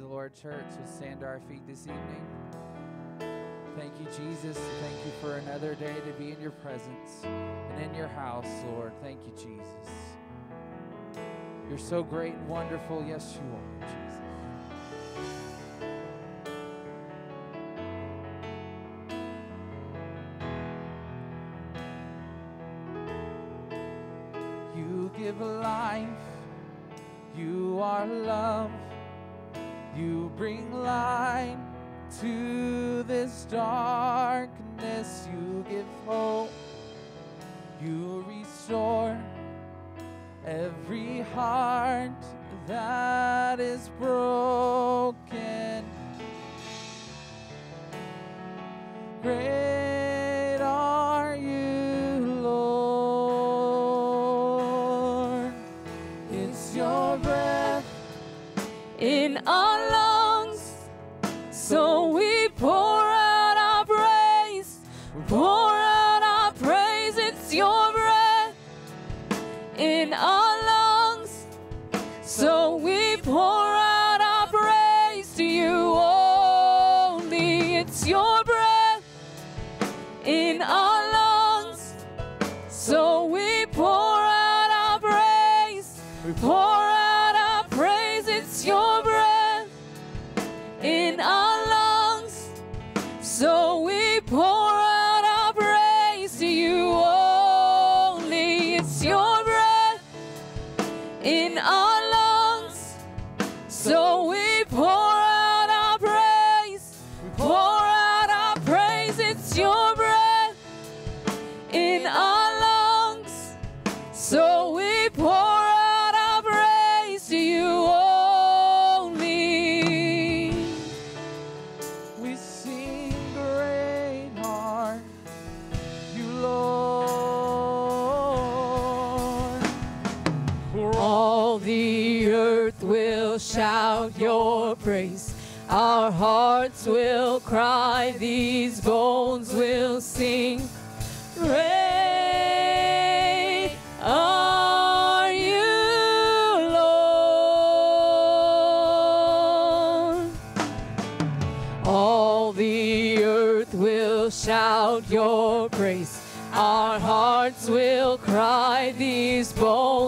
the Lord Church. Let's stand to our feet this evening. Thank you, Jesus. Thank you for another day to be in your presence and in your house, Lord. Thank you, Jesus. You're so great and wonderful. Yes, you are, Jesus. oh praise. Our hearts will cry, these bones will sing. Great are you, Lord. All the earth will shout your praise. Our hearts will cry, these bones.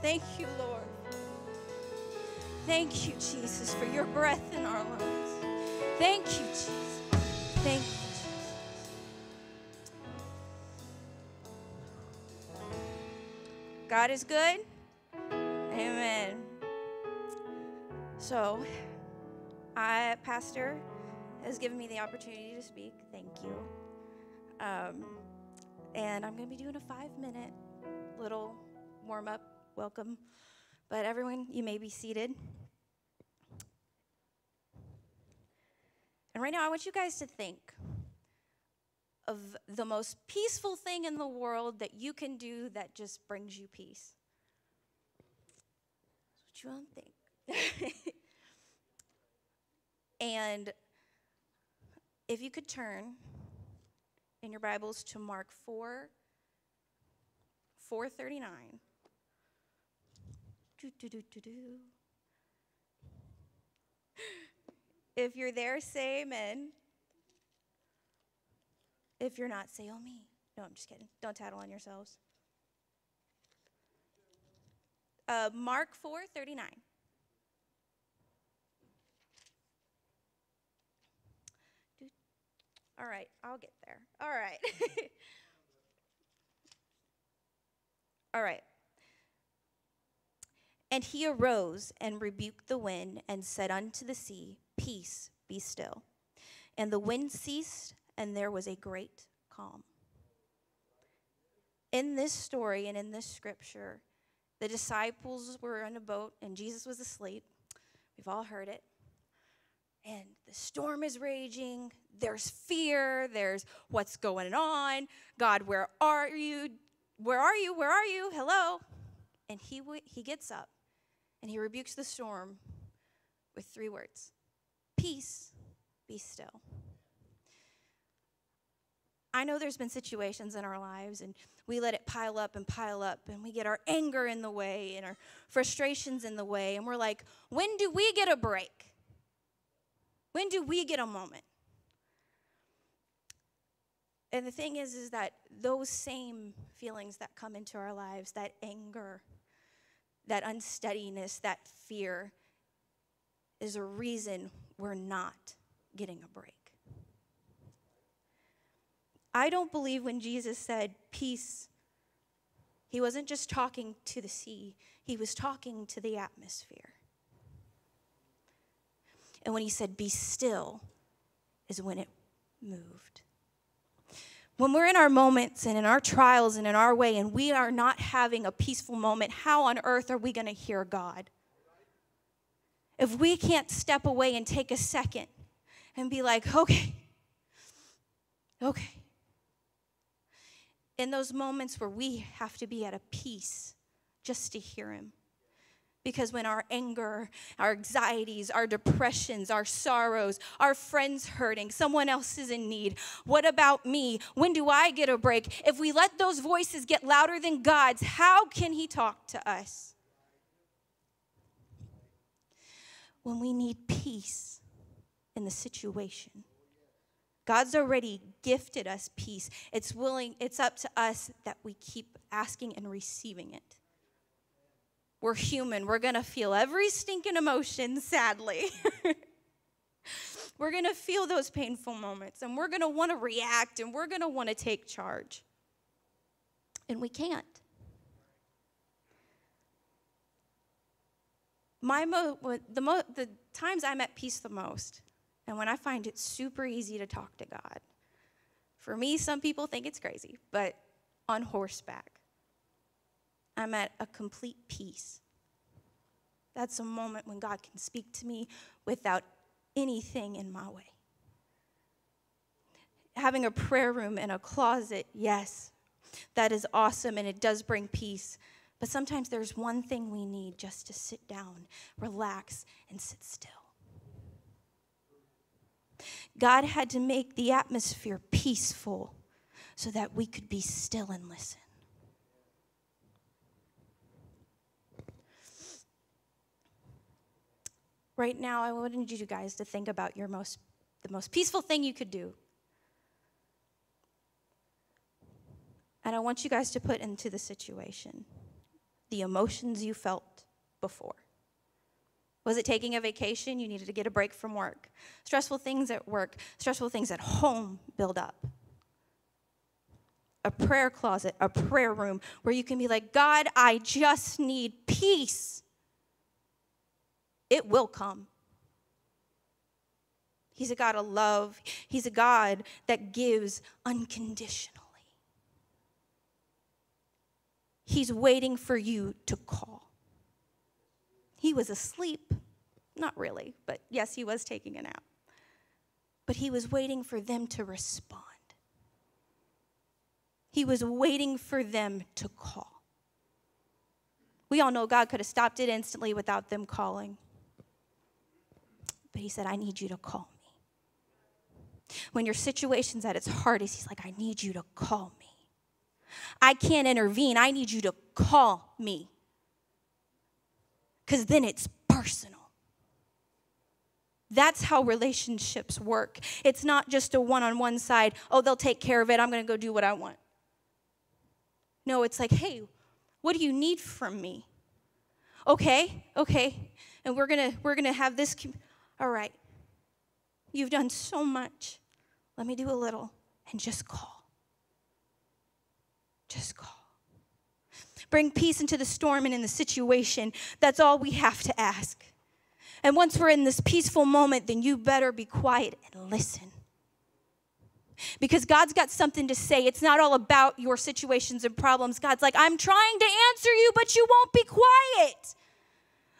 Thank you, Lord. Thank you, Jesus, for your breath in our lungs. Thank you, Jesus. Thank you. God is good. Amen. So, I, Pastor, has given me the opportunity to speak. Thank you. Um, and I'm going to be doing a five minute little warm up welcome. But everyone, you may be seated. And right now, I want you guys to think of the most peaceful thing in the world that you can do that just brings you peace. That's what you want to think. and if you could turn in your Bibles to Mark 4 439. Do, do, do, do, do. If you're there, say amen. If you're not, say, oh, me. No, I'm just kidding. Don't tattle on yourselves. Uh, Mark 4 39. All right, I'll get there. All right. All right. And he arose and rebuked the wind and said unto the sea, Peace, be still. And the wind ceased, and there was a great calm. In this story and in this scripture, the disciples were in a boat and Jesus was asleep. We've all heard it. And the storm is raging. There's fear. There's what's going on. God, where are you? Where are you? Where are you? Hello. And he, he gets up and he rebukes the storm with three words Peace, be still. I know there's been situations in our lives and we let it pile up and pile up and we get our anger in the way and our frustrations in the way and we're like, when do we get a break? When do we get a moment? And the thing is is that those same feelings that come into our lives, that anger, that unsteadiness, that fear is a reason we're not getting a break. I don't believe when Jesus said peace, he wasn't just talking to the sea, he was talking to the atmosphere. And when he said, be still, is when it moved. When we're in our moments and in our trials and in our way, and we are not having a peaceful moment, how on earth are we going to hear God? If we can't step away and take a second and be like, okay, okay. In those moments where we have to be at a peace just to hear Him. Because when our anger, our anxieties, our depressions, our sorrows, our friends hurting, someone else is in need, what about me? When do I get a break? If we let those voices get louder than God's, how can He talk to us? When we need peace in the situation. God's already gifted us peace. It's willing, it's up to us that we keep asking and receiving it. We're human. We're going to feel every stinking emotion, sadly. we're going to feel those painful moments and we're going to want to react and we're going to want to take charge. And we can't. My mo- the, mo- the times I'm at peace the most, and when I find it super easy to talk to God. For me, some people think it's crazy, but on horseback. I'm at a complete peace. That's a moment when God can speak to me without anything in my way. Having a prayer room and a closet, yes, that is awesome and it does bring peace. But sometimes there's one thing we need just to sit down, relax, and sit still. God had to make the atmosphere peaceful so that we could be still and listen. Right now, I wanted you guys to think about your most, the most peaceful thing you could do. And I want you guys to put into the situation the emotions you felt before. Was it taking a vacation? You needed to get a break from work. Stressful things at work, stressful things at home build up. A prayer closet, a prayer room where you can be like, God, I just need peace it will come. He's a God of love. He's a God that gives unconditionally. He's waiting for you to call. He was asleep. Not really, but yes, he was taking a nap. But he was waiting for them to respond. He was waiting for them to call. We all know God could have stopped it instantly without them calling. But he said, I need you to call me. When your situation's at its hardest, he's like, I need you to call me. I can't intervene. I need you to call me. Because then it's personal. That's how relationships work. It's not just a one on one side, oh, they'll take care of it. I'm going to go do what I want. No, it's like, hey, what do you need from me? Okay, okay. And we're going to we're going to have this all right. You've done so much. Let me do a little and just call. Just call. Bring peace into the storm and in the situation. That's all we have to ask. And once we're in this peaceful moment, then you better be quiet and listen. Because God's got something to say. It's not all about your situations and problems. God's like, I'm trying to answer you, but you won't be quiet.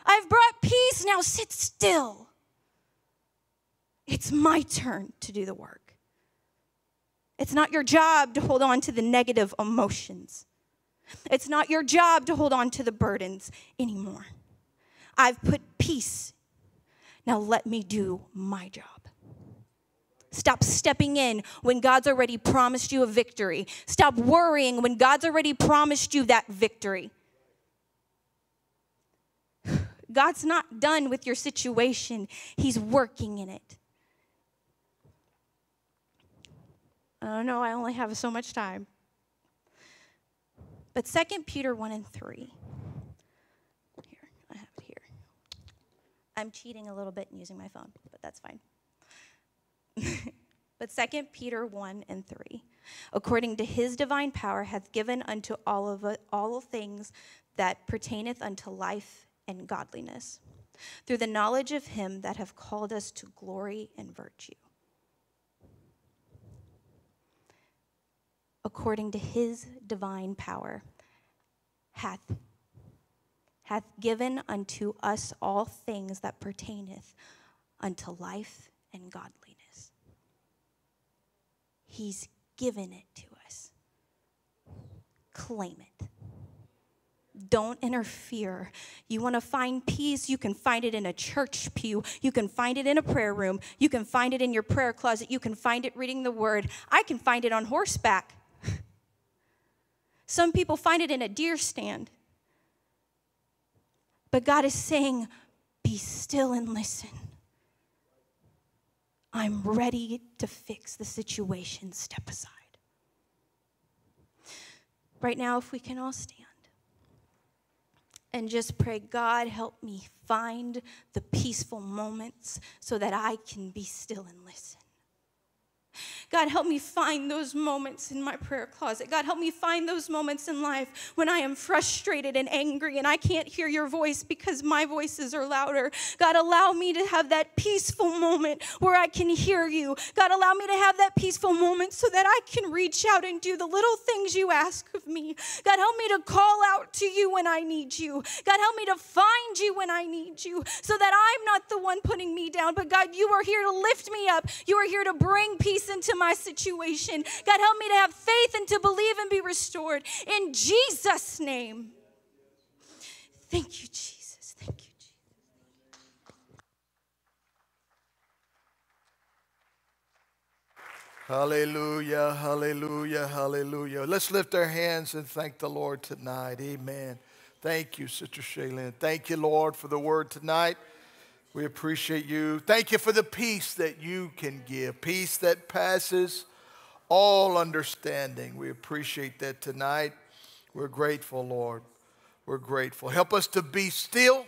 I've brought peace. Now sit still. It's my turn to do the work. It's not your job to hold on to the negative emotions. It's not your job to hold on to the burdens anymore. I've put peace. Now let me do my job. Stop stepping in when God's already promised you a victory. Stop worrying when God's already promised you that victory. God's not done with your situation, He's working in it. Oh no, I only have so much time. But 2 Peter 1 and 3. Here, I have it here. I'm cheating a little bit and using my phone, but that's fine. but 2 Peter 1 and 3. According to his divine power hath given unto all of all things that pertaineth unto life and godliness, through the knowledge of him that have called us to glory and virtue according to his divine power, hath, hath given unto us all things that pertaineth unto life and godliness. He's given it to us. Claim it. Don't interfere. You want to find peace? You can find it in a church pew. You can find it in a prayer room. You can find it in your prayer closet. You can find it reading the word. I can find it on horseback. Some people find it in a deer stand. But God is saying, be still and listen. I'm ready to fix the situation. Step aside. Right now, if we can all stand and just pray, God, help me find the peaceful moments so that I can be still and listen. God, help me find those moments in my prayer closet. God, help me find those moments in life when I am frustrated and angry and I can't hear your voice because my voices are louder. God, allow me to have that peaceful moment where I can hear you. God, allow me to have that peaceful moment so that I can reach out and do the little things you ask of me. God, help me to call out to you when I need you. God, help me to find you when I need you so that I'm not the one putting me down, but God, you are here to lift me up. You are here to bring peace into my situation. God, help me to have faith and to believe and be restored. In Jesus' name. Thank you, Jesus. Thank you, Jesus. Hallelujah, hallelujah, hallelujah. Let's lift our hands and thank the Lord tonight. Amen. Thank you, Sister Shaylin. Thank you, Lord, for the word tonight. We appreciate you. Thank you for the peace that you can give, peace that passes all understanding. We appreciate that tonight. We're grateful, Lord. We're grateful. Help us to be still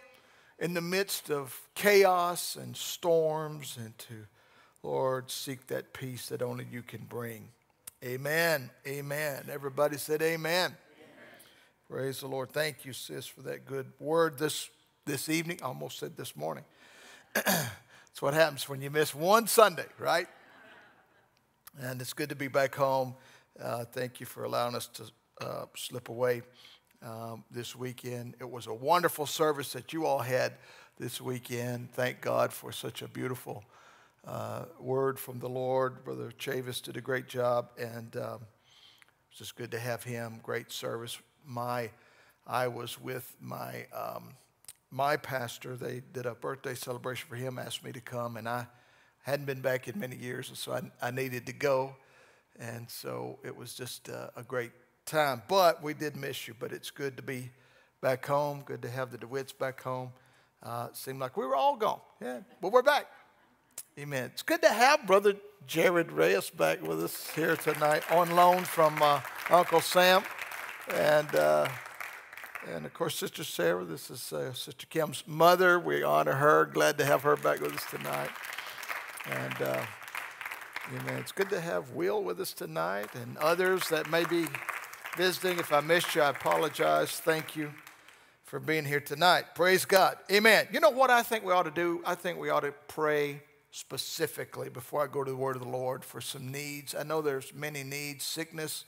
in the midst of chaos and storms and to, Lord, seek that peace that only you can bring. Amen. Amen. Everybody said amen. amen. Praise the Lord. Thank you, sis, for that good word this, this evening. I almost said this morning. That's what happens when you miss one Sunday, right? And it's good to be back home. Uh, thank you for allowing us to uh, slip away um, this weekend. It was a wonderful service that you all had this weekend. Thank God for such a beautiful uh, word from the Lord. Brother Chavis did a great job, and um, it's just good to have him. Great service. My, I was with my um, my pastor. They did a birthday celebration for him. Asked me to come, and I hadn't been back in many years, and so I, I needed to go. And so it was just a, a great time. But we did miss you. But it's good to be back home. Good to have the DeWitts back home. Uh, it seemed like we were all gone. Yeah, but we're back. Amen. It's good to have Brother Jared Reyes back with us here tonight on loan from uh, Uncle Sam. And, uh, and of course, Sister Sarah. This is uh, Sister Kim's mother. We honor her. Glad to have her back with us tonight. And, uh, amen. It's good to have Will with us tonight and others that may be visiting. If I missed you, I apologize. Thank you for being here tonight. Praise God. Amen. You know what I think we ought to do? I think we ought to pray specifically before I go to the word of the Lord for some needs. I know there's many needs, sickness.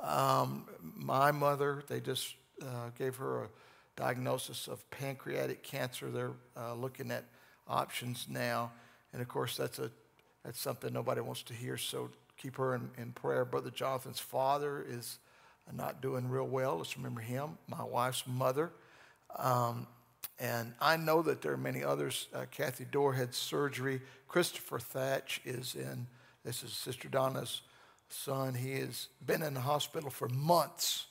Um, my mother, they just uh, gave her a diagnosis of pancreatic cancer. They're uh, looking at options now. And of course, that's, a, that's something nobody wants to hear, so keep her in, in prayer. Brother Jonathan's father is not doing real well. Let's remember him. My wife's mother um, and I know that there are many others. Uh, Kathy Dorr had surgery. Christopher Thatch is in, this is Sister Donna's son. He has been in the hospital for months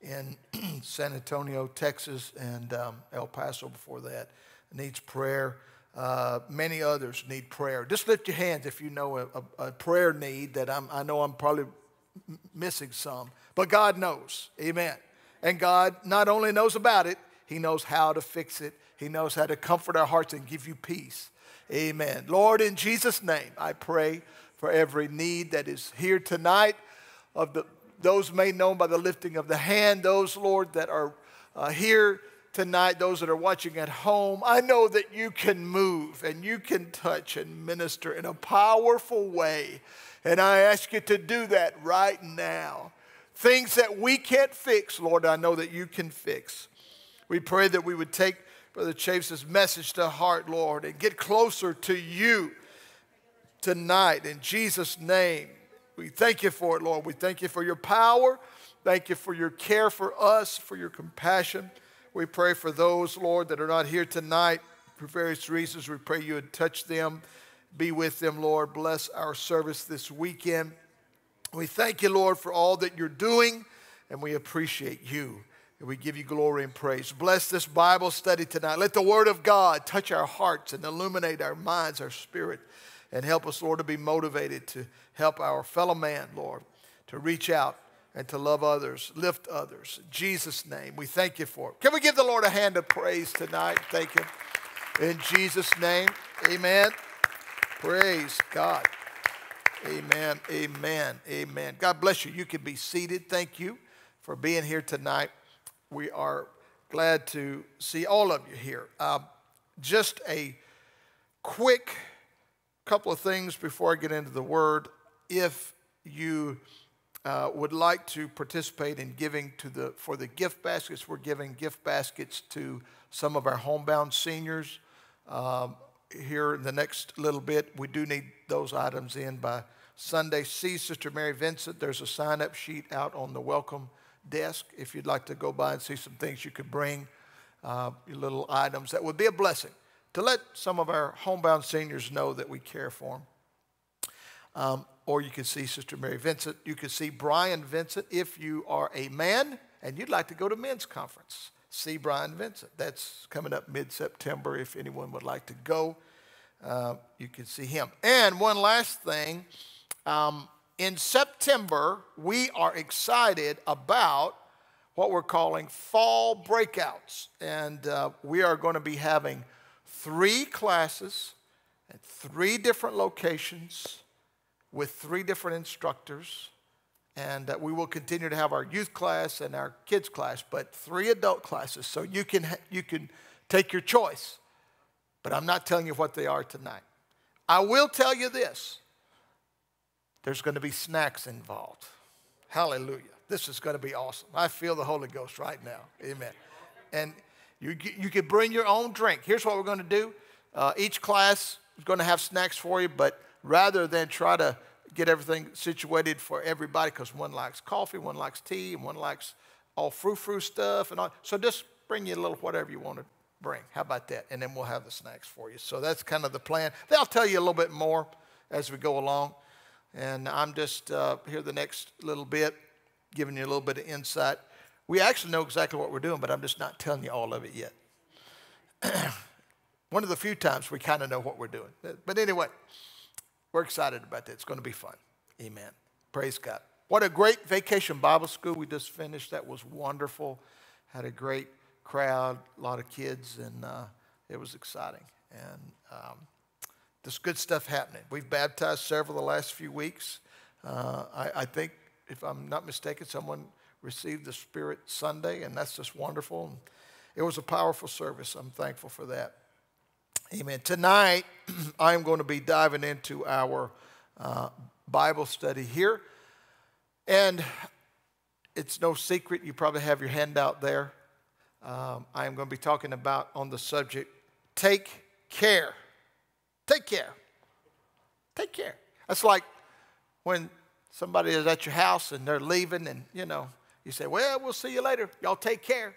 in San Antonio, Texas, and um, El Paso before that. Needs prayer. Uh, many others need prayer. Just lift your hands if you know a, a, a prayer need that I'm, I know I'm probably missing some, but God knows. Amen. And God not only knows about it, he knows how to fix it. He knows how to comfort our hearts and give you peace. Amen. Lord, in Jesus' name, I pray for every need that is here tonight, of the, those made known by the lifting of the hand, those, Lord, that are uh, here tonight, those that are watching at home. I know that you can move and you can touch and minister in a powerful way. And I ask you to do that right now. Things that we can't fix, Lord, I know that you can fix. We pray that we would take Brother Chase's message to heart, Lord, and get closer to you tonight. In Jesus' name, we thank you for it, Lord. We thank you for your power. Thank you for your care for us, for your compassion. We pray for those, Lord, that are not here tonight for various reasons. We pray you would touch them, be with them, Lord. Bless our service this weekend. We thank you, Lord, for all that you're doing, and we appreciate you. And we give you glory and praise. Bless this Bible study tonight. Let the Word of God touch our hearts and illuminate our minds, our spirit, and help us, Lord, to be motivated to help our fellow man, Lord, to reach out and to love others, lift others. In Jesus' name, we thank you for it. Can we give the Lord a hand of praise tonight? Thank you. In Jesus' name, amen. Praise God. Amen, amen, amen. God bless you. You can be seated. Thank you for being here tonight we are glad to see all of you here. Uh, just a quick couple of things before I get into the word. If you uh, would like to participate in giving to the for the gift baskets, we're giving gift baskets to some of our homebound seniors. Um, here in the next little bit, we do need those items in by Sunday. See Sister Mary Vincent. There's a sign up sheet out on the welcome desk if you'd like to go by and see some things you could bring, uh, your little items. That would be a blessing to let some of our homebound seniors know that we care for them. Um, or you can see Sister Mary Vincent. You can see Brian Vincent if you are a man and you'd like to go to men's conference. See Brian Vincent. That's coming up mid September if anyone would like to go. Uh, you can see him. And one last thing. Um, in September, we are excited about what we're calling fall breakouts. And uh, we are going to be having three classes at three different locations with three different instructors. And we will continue to have our youth class and our kids class, but three adult classes. So you can, you can take your choice. But I'm not telling you what they are tonight. I will tell you this there's going to be snacks involved. Hallelujah. This is going to be awesome. I feel the Holy Ghost right now. Amen. And you, you can bring your own drink. Here's what we're going to do uh, each class is going to have snacks for you, but rather than try to get everything situated for everybody, because one likes coffee, one likes tea, and one likes all frou frou stuff, and all. So just bring you a little whatever you want to bring. How about that? And then we'll have the snacks for you. So that's kind of the plan. They'll tell you a little bit more as we go along. And I'm just uh, here the next little bit, giving you a little bit of insight. We actually know exactly what we're doing, but I'm just not telling you all of it yet. One of the few times we kind of know what we're doing. But anyway, we're excited about that. It's going to be fun. Amen. Praise God. What a great vacation Bible school we just finished. That was wonderful. Had a great crowd, a lot of kids, and uh, it was exciting. And um, there's good stuff happening. We've baptized several the last few weeks. Uh, I, I, think, if I'm not mistaken, someone received the Spirit Sunday, and that's just wonderful. It was a powerful service. I'm thankful for that. Amen. Tonight, I'm going to be diving into our uh, Bible study here. And it's no secret, you probably have your handout there. Um, I am going to be talking about on the subject take care. Take care. Take care. That's like when somebody is at your house and they're leaving, and you know, you say, Well, we'll see you later. Y'all take care.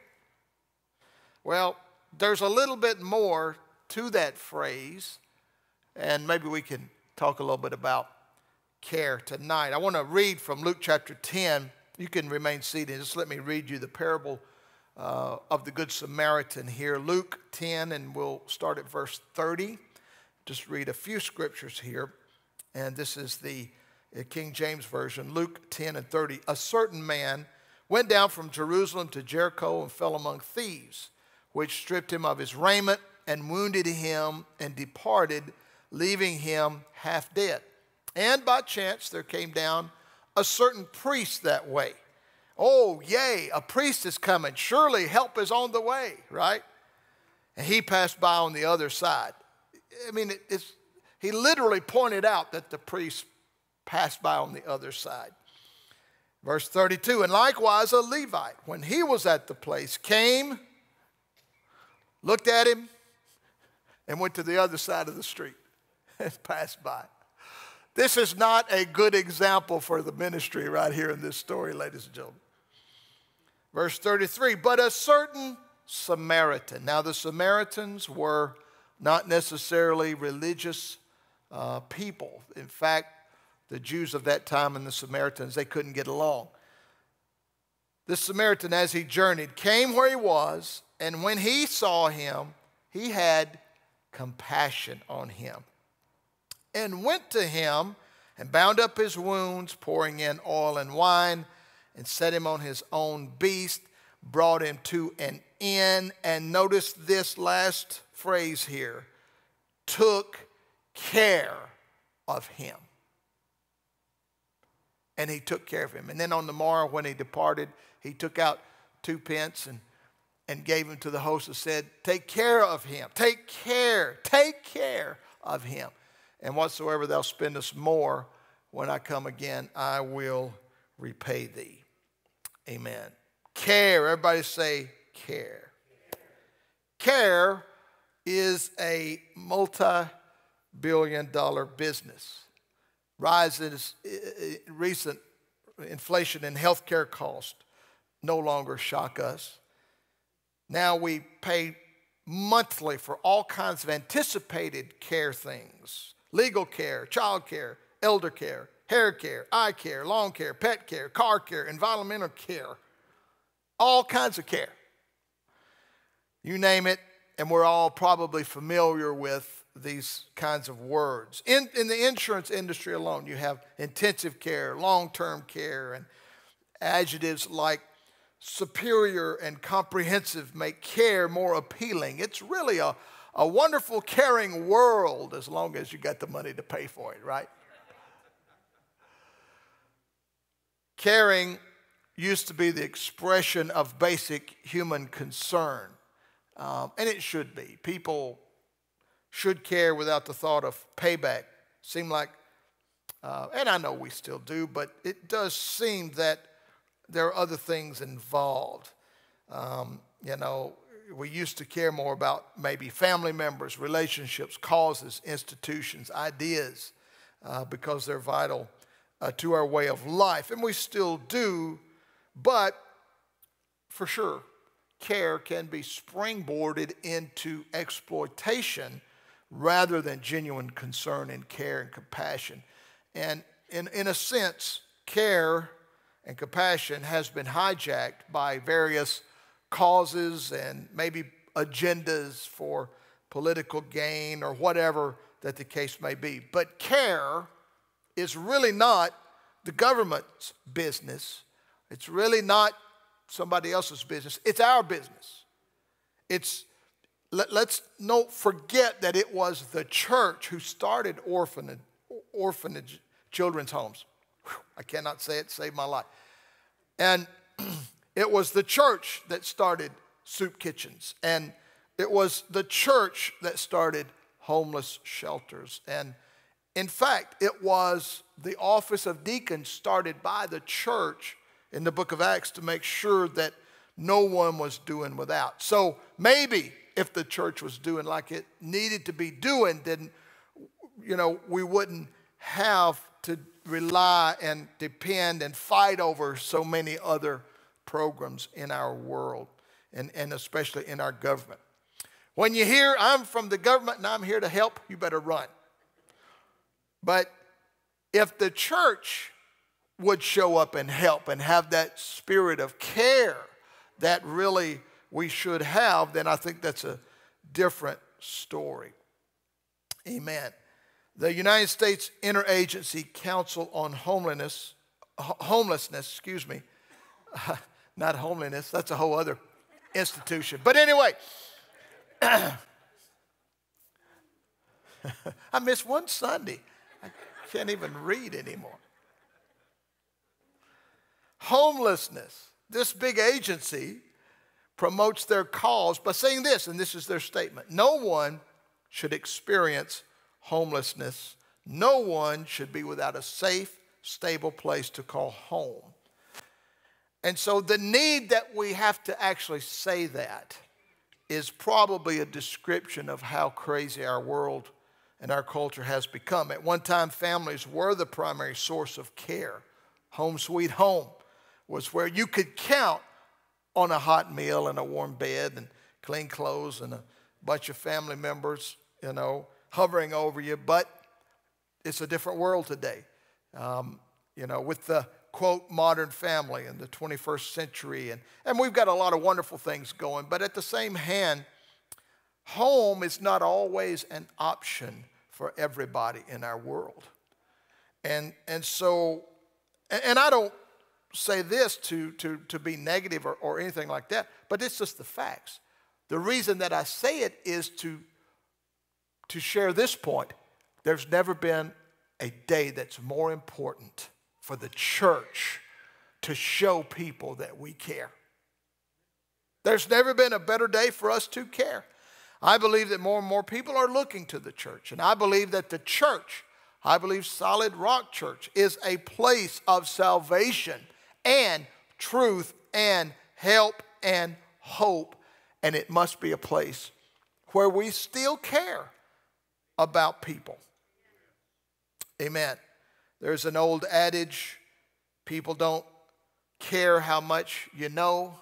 Well, there's a little bit more to that phrase, and maybe we can talk a little bit about care tonight. I want to read from Luke chapter 10. You can remain seated. Just let me read you the parable uh, of the Good Samaritan here. Luke 10, and we'll start at verse 30. Just read a few scriptures here. And this is the uh, King James Version, Luke 10 and 30. A certain man went down from Jerusalem to Jericho and fell among thieves, which stripped him of his raiment and wounded him and departed, leaving him half dead. And by chance there came down a certain priest that way. Oh, yea, a priest is coming. Surely help is on the way, right? And he passed by on the other side. I mean, it's, he literally pointed out that the priest passed by on the other side. Verse 32 And likewise, a Levite, when he was at the place, came, looked at him, and went to the other side of the street and passed by. This is not a good example for the ministry right here in this story, ladies and gentlemen. Verse 33 But a certain Samaritan. Now, the Samaritans were not necessarily religious uh, people. In fact, the Jews of that time and the Samaritans, they couldn't get along. The Samaritan, as he journeyed, came where he was, and when he saw him, he had compassion on him and went to him and bound up his wounds, pouring in oil and wine, and set him on his own beast, brought him to an inn. And notice this last phrase here took care of him. And he took care of him. And then on the morrow, when he departed, he took out two pence and, and gave them to the host and said, Take care of him. Take care. Take care of him and whatsoever thou spendest more, when I come again, I will repay thee. Amen. Care, everybody say care. Care is a multi billion dollar business. Rises, recent inflation in healthcare cost no longer shock us. Now we pay monthly for all kinds of anticipated care things legal care, child care, elder care, hair care, eye care, lawn care, pet care, car care, environmental care, all kinds of care. You name it, and we're all probably familiar with these kinds of words. In, in the insurance industry alone, you have intensive care, long term care, and adjectives like superior and comprehensive make care more appealing. It's really a, a wonderful, caring world as long as you got the money to pay for it, right? Caring used to be the expression of basic human concern, um, and it should be. People should care without the thought of payback. Seem like, uh, and I know we still do, but it does seem that there are other things involved. Um, you know, we used to care more about maybe family members, relationships, causes, institutions, ideas, uh, because they're vital uh, to our way of life. And we still do, but for sure, care can be springboarded into exploitation rather than genuine concern and care and compassion. And in, in a sense, care and compassion has been hijacked by various causes and maybe agendas for political gain or whatever that the case may be. But care is really not the government's business. It's really not somebody else's business. It's our business. It's let, us not forget that it was the church who started orphanage, orphanage children's homes. Whew, I cannot say it, saved my life. And it was the church that started soup kitchens. And it was the church that started homeless shelters. And in fact, it was the office of deacons started by the church in the book of Acts to make sure that no one was doing without. So maybe if the church was doing like it needed to be doing, then you know we wouldn't have to rely and depend and fight over so many other programs in our world and, and especially in our government. When you hear I'm from the government and I'm here to help, you better run. But if the church would show up and help and have that spirit of care that really we should have, then I think that's a different story. Amen. The United States Interagency Council on Homelessness, homelessness, excuse me, not homelessness, that's a whole other institution. But anyway, I missed one Sunday. I can't even read anymore homelessness. This big agency promotes their cause by saying this, and this is their statement No one should experience homelessness. No one should be without a safe, stable place to call home. And so the need that we have to actually say that is probably a description of how crazy our world and our culture has become. At one time, families were the primary source of care. Home sweet home was where you could count on a hot meal and a warm bed and clean clothes and a bunch of family members, you know, hovering over you. But it's a different world today. Um, you know, with the quote modern family in the 21st century. And, and we've got a lot of wonderful things going. But at the same hand, home is not always an option for everybody in our world. And, and so, and, and I don't say this to, to, to be negative or, or anything like that, but it's just the facts. The reason that I say it is to, to share this point. There's never been a day that's more important for the church to show people that we care. There's never been a better day for us to care. I believe that more and more people are looking to the church, and I believe that the church, I believe Solid Rock Church, is a place of salvation and truth and help and hope. And it must be a place where we still care about people. Amen. There's an old adage people don't care how much you know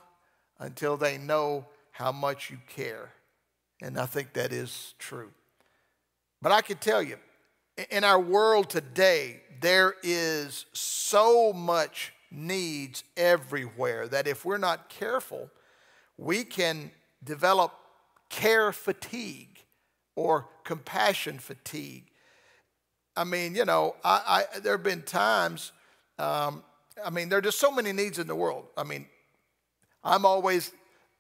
until they know how much you care. And I think that is true. But I can tell you, in our world today, there is so much needs everywhere that if we're not careful, we can develop care fatigue or compassion fatigue. I mean, you know, I, I there have been times, um, I mean, there are just so many needs in the world. I mean, I'm always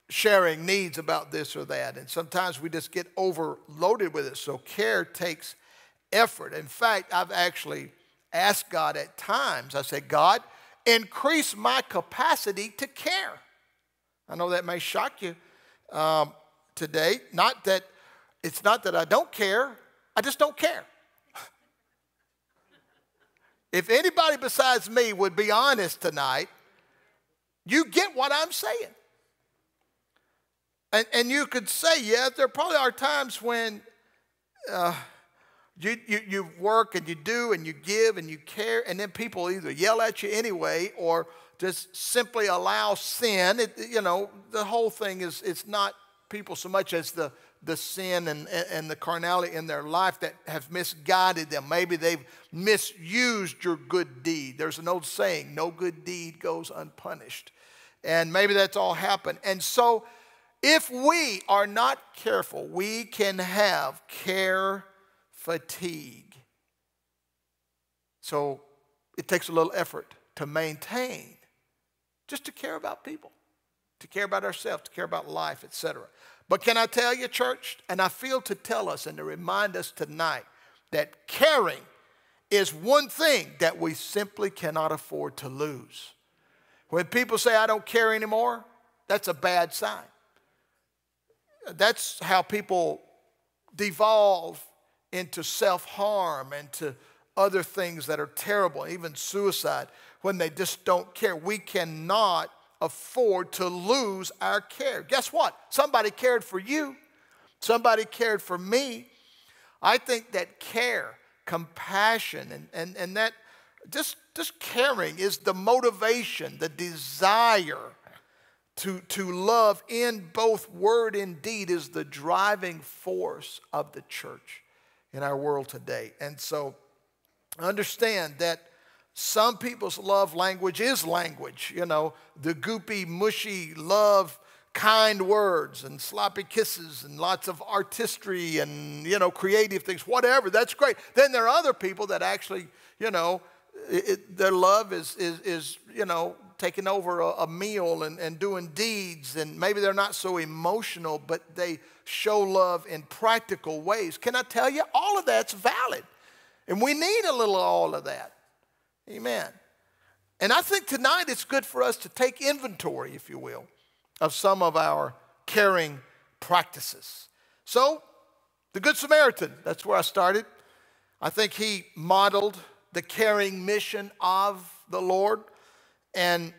sharing needs about this or that, and sometimes we just get overloaded with it. So care takes effort. In fact, I've actually asked God at times, I said, God, increase my capacity to care. I know that may shock you um, today. Not that it's not that I don't care, I just don't care. if anybody besides me would be honest tonight, you get what I'm saying. And, and you could say, yeah, there probably are times when uh, you, you, you work and you do and you give and you care, and then people either yell at you anyway or just simply allow sin. It, you know, the whole thing is it's not people so much as the, the sin and, and the carnality in their life that have misguided them. Maybe they've misused your good deed. There's an old saying, no good deed goes unpunished. And maybe that's all happened. And so, if we are not careful, we can have care fatigue. So, it takes a little effort to maintain, just to care about people, to care about ourselves, to care about life, etc. But can I tell you, church, and I feel to tell us and to remind us tonight that caring is one thing that we simply cannot afford to lose. When people say, I don't care anymore, that's a bad sign. That's how people devolve into self harm and to other things that are terrible, even suicide, when they just don't care. We cannot afford to lose our care. Guess what? Somebody cared for you, somebody cared for me. I think that care, compassion, and, and, and that just, just caring is the motivation, the desire to, to love in both word and deed is the driving force of the church in our world today. And so understand that some people's love language is language, you know, the goopy, mushy love, kind words and sloppy kisses and lots of artistry and, you know, creative things, whatever. That's great. Then there are other people that actually, you know, it, their love is, is, is, you know, taking over a, a meal and, and doing deeds, and maybe they're not so emotional, but they show love in practical ways. Can I tell you, all of that's valid. And we need a little all of that. Amen. And I think tonight it's good for us to take inventory, if you will, of some of our caring practices. So, the Good Samaritan, that's where I started. I think he modeled the caring mission of the Lord and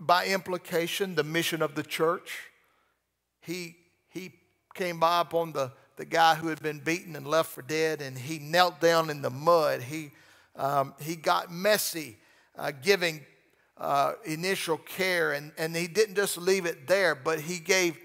by implication, the mission of the church. He, he came by upon the, the guy who had been beaten and left for dead, and he knelt down in the mud. He, um, he got messy, uh, giving uh, initial care, and, and he didn't just leave it there, but he gave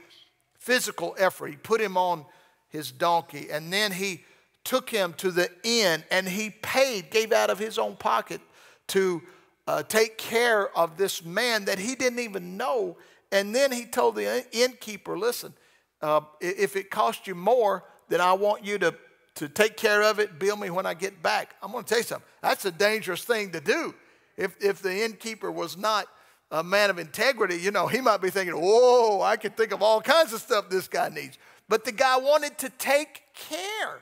physical effort. He put him on his donkey, and then he took him to the inn and he paid, gave out of his own pocket to uh, take care of this man that he didn't even know. And then he told the innkeeper, listen, uh, if it costs you more, then I want you to, to take care of it, bill me when I get back. I'm going to tell you something. That's a dangerous thing to do. If, if the innkeeper was not a man of integrity, you know, he might be thinking, whoa, I can think of all kinds of stuff this guy needs. But the guy wanted to take care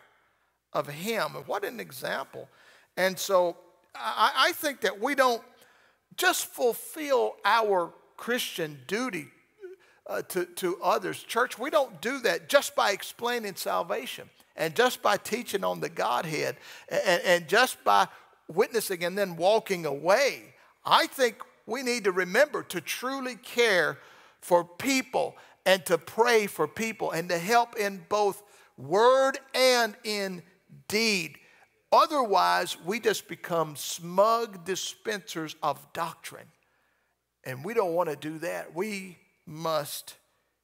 of him. What an example. And so I, I think that we don't just fulfill our Christian duty uh, to, to others. Church, we don't do that just by explaining salvation and just by teaching on the Godhead and, and just by witnessing and then walking away. I think we need to remember to truly care for people and to pray for people and to help in both word and in deed. Otherwise, we just become smug dispensers of doctrine. And we don't want to do that. We must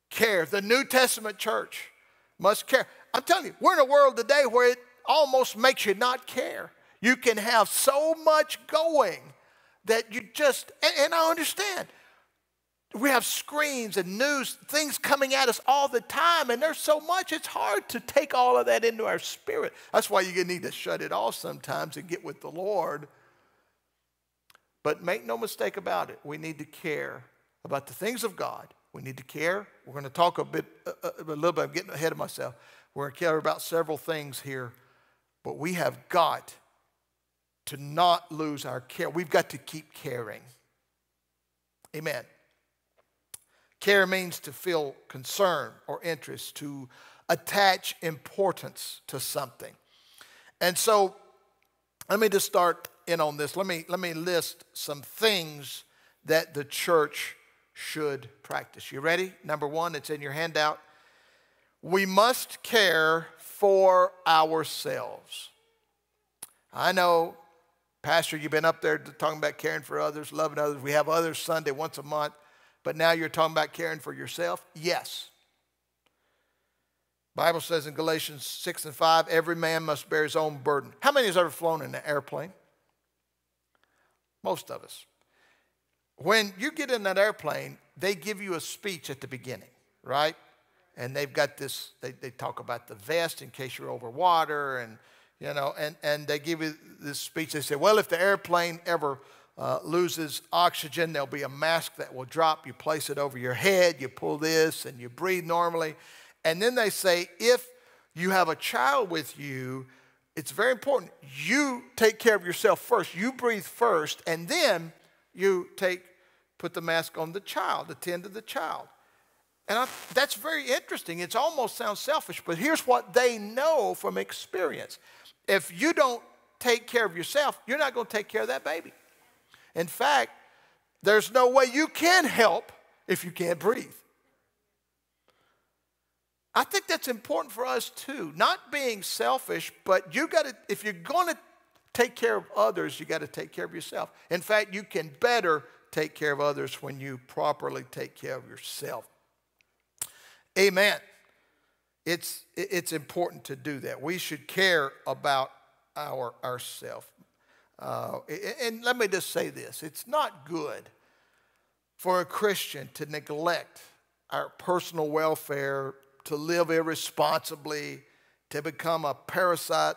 care. The New Testament church must care. I'm telling you, we're in a world today where it almost makes you not care. You can have so much going that you just, and, and I understand we have screens and news, things coming at us all the time, and there's so much, it's hard to take all of that into our spirit. That's why you need to shut it off sometimes and get with the Lord. But make no mistake about it, we need to care about the things of God. We need to care. We're going to talk a bit, a, a little bit, I'm getting ahead of myself. We're going to care about several things here, but we have got to not lose our care. We've got to keep caring. Amen. Care means to feel concern or interest, to attach importance to something. And so let me just start in on this. Let me, let me list some things that the church should practice. You ready? Number one, it's in your handout. We must care for ourselves. I know, Pastor, you've been up there talking about caring for others, loving others. We have others Sunday once a month, but now you're talking about caring for yourself? Yes. Bible says in Galatians 6 and 5, every man must bear his own burden. How many has ever flown in an airplane? Most of us. When you get in that airplane, they give you a speech at the beginning, right? And they've got this, they, they talk about the vest in case you're over water, and, you know, and, and they give you this speech. They say, well, if the airplane ever uh, loses oxygen, there'll be a mask that will drop. You place it over your head, you pull this, and you breathe normally. And then they say, if you have a child with you, it's very important. You take care of yourself first. You breathe first, and then you take, put the mask on the child, attend to the child. And I, that's very interesting. It almost sounds selfish, but here's what they know from experience. If you don't take care of yourself, you're not going to take care of that baby. In fact, there's no way you can help if you can't breathe. I think that's important for us too. Not being selfish, but you got to, if you're going to take care of others, you got to take care of yourself. In fact, you can better take care of others when you properly take care of yourself. Amen. It's, it's important to do that. We should care about our ourselves. Uh, and let me just say this it's not good for a Christian to neglect our personal welfare to live irresponsibly, to become a parasite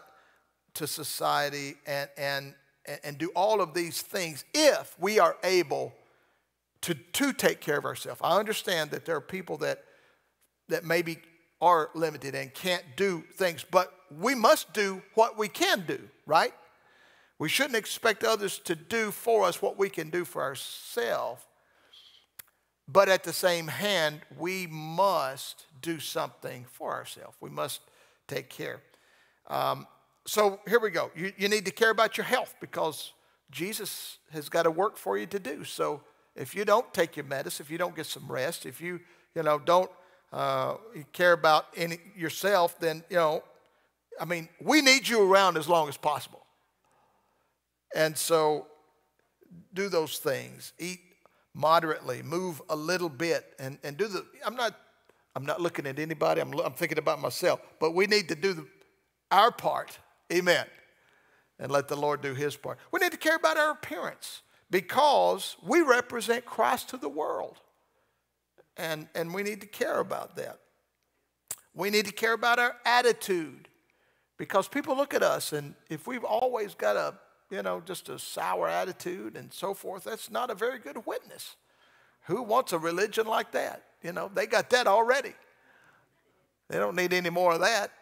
to society, and, and, and do all of these things if we are able to, to take care of ourselves. I understand that there are people that, that maybe are limited and can't do things, but we must do what we can do, right? We shouldn't expect others to do for us what we can do for ourselves. But at the same hand, we must do something for ourselves. We must take care. Um, so here we go. You, you need to care about your health because Jesus has got a work for you to do. So if you don't take your medicine, if you don't get some rest, if you, you know, don't uh, care about any, yourself, then, you know, I mean, we need you around as long as possible. And so do those things. Eat moderately, move a little bit, and, and do the. I'm not, I'm not looking at anybody. I'm, I'm thinking about myself. But we need to do the, our part. Amen. And let the Lord do His part. We need to care about our appearance because we represent Christ to the world, and and we need to care about that. We need to care about our attitude because people look at us, and if we've always got a you know, just a sour attitude and so forth, that's not a very good witness. Who wants a religion like that? You know, they got that already. They don't need any more of that.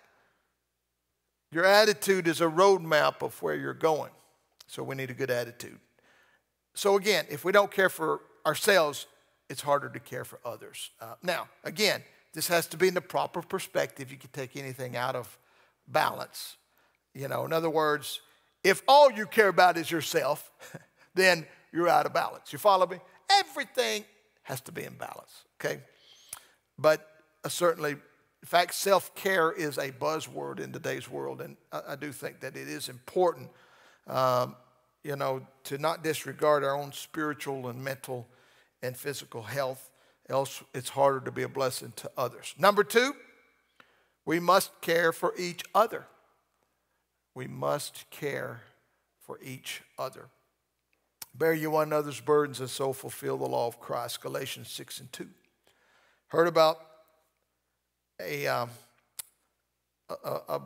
Your attitude is a roadmap of where you're going. So we need a good attitude. So again, if we don't care for ourselves, it's harder to care for others. Uh, now, again, this has to be in the proper perspective. You can take anything out of balance. You know, in other words, if all you care about is yourself, then you're out of balance. You follow me? Everything has to be in balance, okay? But uh, certainly, in fact, self care is a buzzword in today's world, and I, I do think that it is important, um, you know, to not disregard our own spiritual and mental and physical health, else it's harder to be a blessing to others. Number two, we must care for each other we must care for each other. Bear you one another's burdens and so fulfill the law of Christ. Galatians 6 and 2. Heard about a, um, a, a,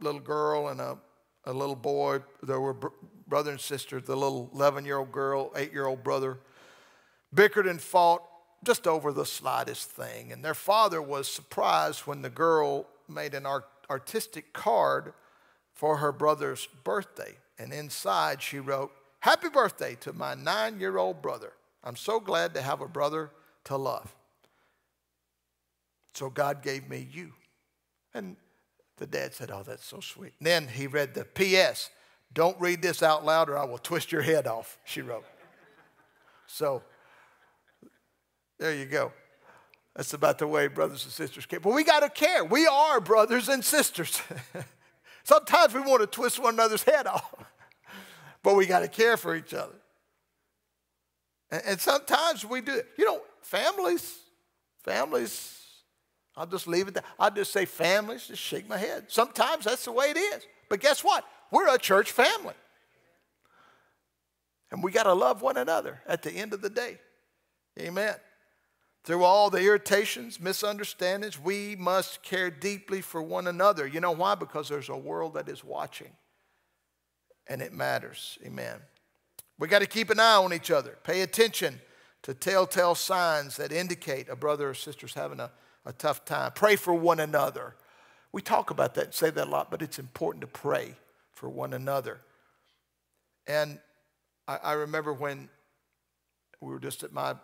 little girl and a, a little boy. There were br- brother and sister. The little 11 year old girl, 8 year old brother, bickered and fought just over the slightest thing. And their father was surprised when the girl made an art- artistic card for her brother's birthday. And inside she wrote, Happy birthday to my nine year old brother. I'm so glad to have a brother to love. So God gave me you. And the dad said, Oh, that's so sweet. And then he read the P.S. Don't read this out loud or I will twist your head off, she wrote. So there you go. That's about the way brothers and sisters care. But we got to care. We are brothers and sisters. Sometimes we want to twist one another's head off, but we got to care for each other. And, and sometimes we do. You know, families, families, I'll just leave it there. I'll just say families, just shake my head. Sometimes that's the way it is. But guess what? We're a church family. And we got to love one another at the end of the day. Amen. Through all the irritations, misunderstandings, we must care deeply for one another. You know why? Because there's a world that is watching, and it matters. Amen. We got to keep an eye on each other, pay attention to telltale signs that indicate a brother or sister's having a, a tough time. Pray for one another. We talk about that and say that a lot, but it's important to pray for one another. And I, I remember when we were just at my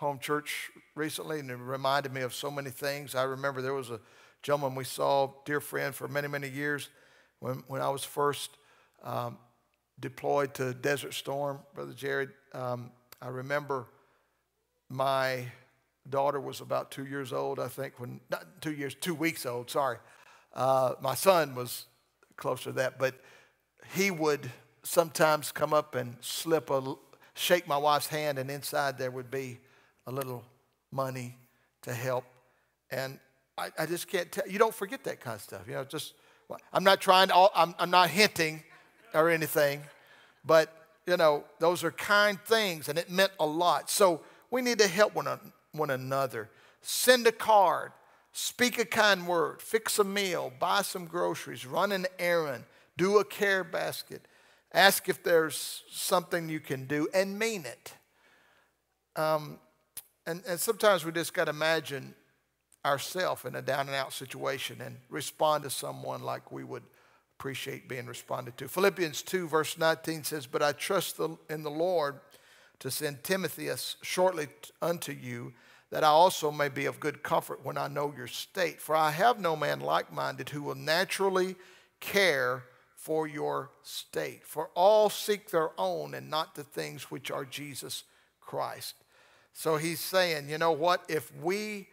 home church recently, and it reminded me of so many things. I remember there was a gentleman we saw, dear friend, for many, many years when, when I was first um, deployed to Desert Storm, Brother Jared. Um, I remember my daughter was about two years old, I think, when, not two years, two weeks old, sorry. Uh, my son was closer to that, but he would sometimes come up and slip a, shake my wife's hand, and inside there would be a little money to help. And I, I just can't tell. You don't forget that kind of stuff. You know, just, I'm not trying to, I'm, I'm not hinting or anything, but, you know, those are kind things and it meant a lot. So we need to help one, one another. Send a card, speak a kind word, fix a meal, buy some groceries, run an errand, do a care basket, ask if there's something you can do, and mean it. Um, and, and sometimes we just got to imagine ourselves in a down and out situation and respond to someone like we would appreciate being responded to. Philippians 2, verse 19 says, But I trust the, in the Lord to send Timothy shortly unto you, that I also may be of good comfort when I know your state. For I have no man like minded who will naturally care for your state. For all seek their own and not the things which are Jesus Christ. So he's saying, you know what? If we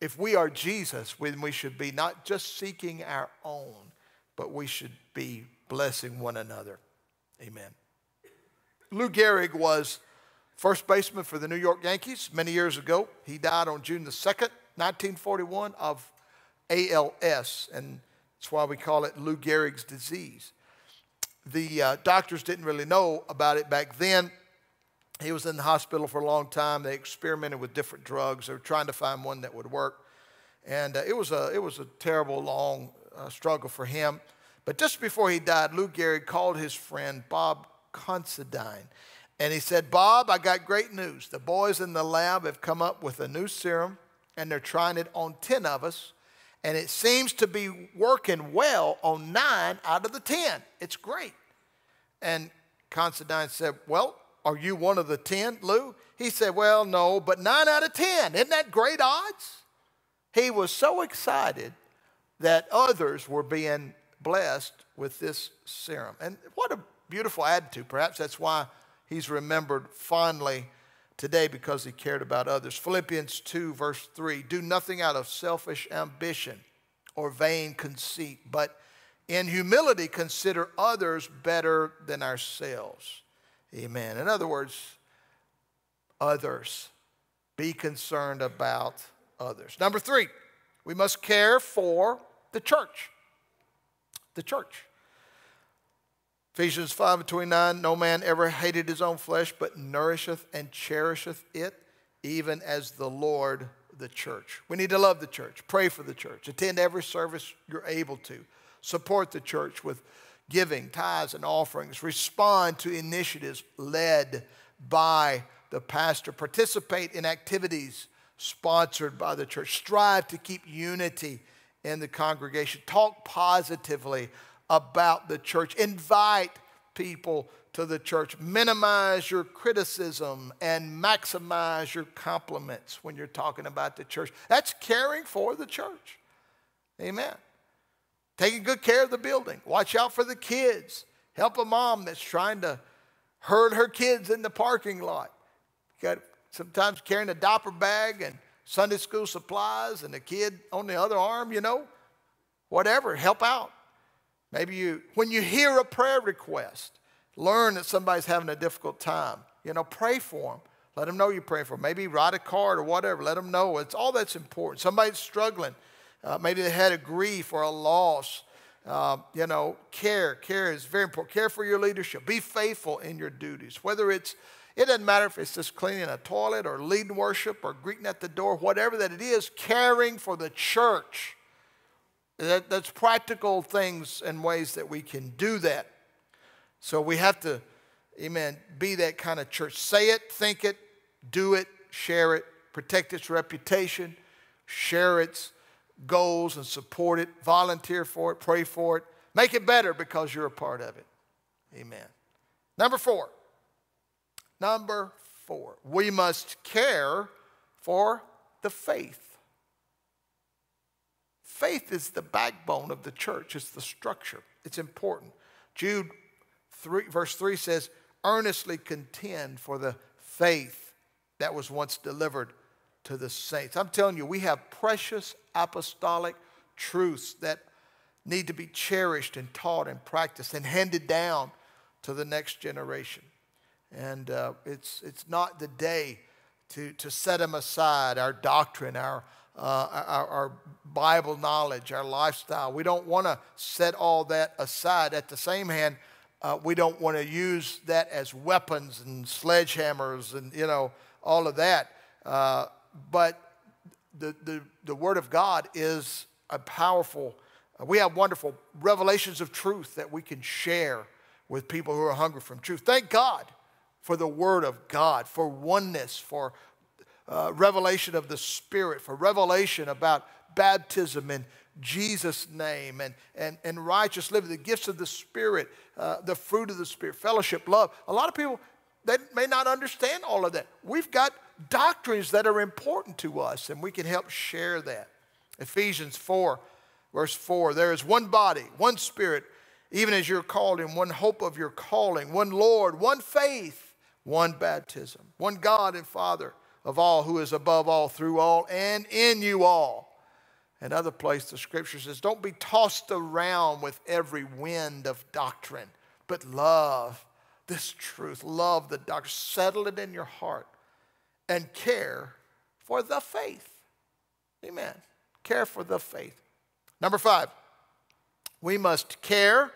if we are Jesus, then we should be not just seeking our own, but we should be blessing one another. Amen. Lou Gehrig was first baseman for the New York Yankees many years ago. He died on June the 2nd, 1941, of ALS, and that's why we call it Lou Gehrig's disease. The uh, doctors didn't really know about it back then. He was in the hospital for a long time. They experimented with different drugs. They were trying to find one that would work. And uh, it, was a, it was a terrible, long uh, struggle for him. But just before he died, Lou Gehrig called his friend Bob Considine. And he said, Bob, I got great news. The boys in the lab have come up with a new serum, and they're trying it on 10 of us. And it seems to be working well on nine out of the 10. It's great. And Considine said, Well, are you one of the 10, Lou? He said, Well, no, but nine out of 10. Isn't that great odds? He was so excited that others were being blessed with this serum. And what a beautiful attitude. Perhaps that's why he's remembered fondly today because he cared about others. Philippians 2, verse 3 Do nothing out of selfish ambition or vain conceit, but in humility consider others better than ourselves. Amen. In other words, others. Be concerned about others. Number three, we must care for the church. The church. Ephesians 5 and 29 No man ever hated his own flesh, but nourisheth and cherisheth it, even as the Lord the church. We need to love the church, pray for the church, attend every service you're able to, support the church with giving, tithes, and offerings, respond to initiatives led by the pastor, participate in activities sponsored by the church, strive to keep unity in the congregation, talk positively about the church, invite people to the church, minimize your criticism and maximize your compliments when you're talking about the church. That's caring for the church. Amen. Taking good care of the building. Watch out for the kids. Help a mom that's trying to herd her kids in the parking lot. got sometimes carrying a diaper bag and Sunday school supplies and a kid on the other arm, you know. Whatever, help out. Maybe you, when you hear a prayer request, learn that somebody's having a difficult time. You know, pray for them. Let them know you pray for them. Maybe write a card or whatever. Let them know. It's all that's important. Somebody's struggling. Uh, maybe they had a grief or a loss. Uh, you know, care. Care is very important. Care for your leadership. Be faithful in your duties. Whether it's, it doesn't matter if it's just cleaning a toilet or leading worship or greeting at the door, whatever that it is, caring for the church. That, that's practical things and ways that we can do that. So we have to, amen, be that kind of church. Say it, think it, do it, share it, protect its reputation, share its goals and support it, volunteer for it, pray for it, make it better because you're a part of it. Amen. Number four. Number four. We must care for the faith. Faith is the backbone of the church, it's the structure, it's important. Jude 3, verse 3 says, earnestly contend for the faith that was once delivered to the saints. I'm telling you, we have precious apostolic truths that need to be cherished and taught and practiced and handed down to the next generation. And uh, it's, it's not the day to, to set them aside, our doctrine, our, uh, our, our, Bible knowledge, our lifestyle. We don't want to set all that aside. At the same hand, uh, we don't want to use that as weapons and sledgehammers and, you know, all of that. Uh, but the, the, the Word of God is a powerful, uh, we have wonderful revelations of truth that we can share with people who are hungry from truth. Thank God for the Word of God, for oneness, for uh, revelation of the Spirit, for revelation about baptism in Jesus' name and, and, and righteous living, the gifts of the Spirit, uh, the fruit of the Spirit, fellowship, love. A lot of people, they may not understand all of that. We've got doctrines that are important to us, and we can help share that. Ephesians 4, verse 4 there is one body, one spirit, even as you're called in one hope of your calling, one Lord, one faith, one baptism, one God and Father of all, who is above all, through all, and in you all. Another place the scripture says, Don't be tossed around with every wind of doctrine, but love this truth. Love the doctrine. Settle it in your heart and care for the faith. Amen. Care for the faith. Number five, we must care